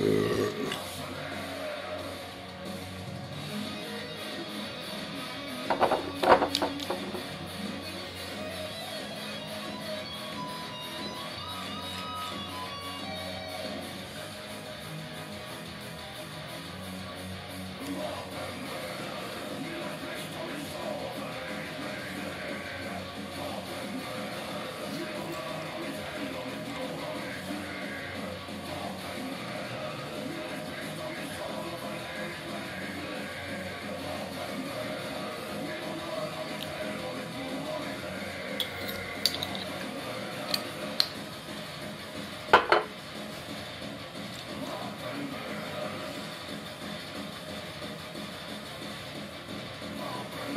Yeah.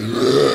Ugh.